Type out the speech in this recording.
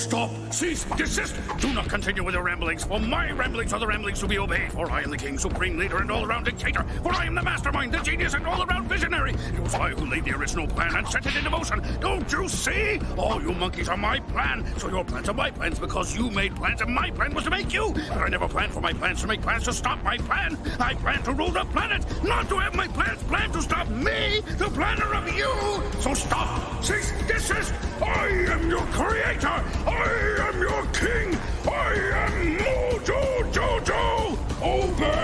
Stop! Cease! Desist! Do not continue with your ramblings, for my ramblings are the ramblings to be obeyed, for I am the king, supreme leader, and all-around dictator, for I am the mastermind, the genius, and all-around visionary. It was I who laid the original plan and set it into motion. Don't you see? All you monkeys are my plan, so your plans are my plans because you made plans and my plan was to make you. But I never planned for my plans to make plans to stop my plan. I planned to rule the planet, not to have my plans planned to stop me, the planner of you. So stop! Cease! Desist! I! over!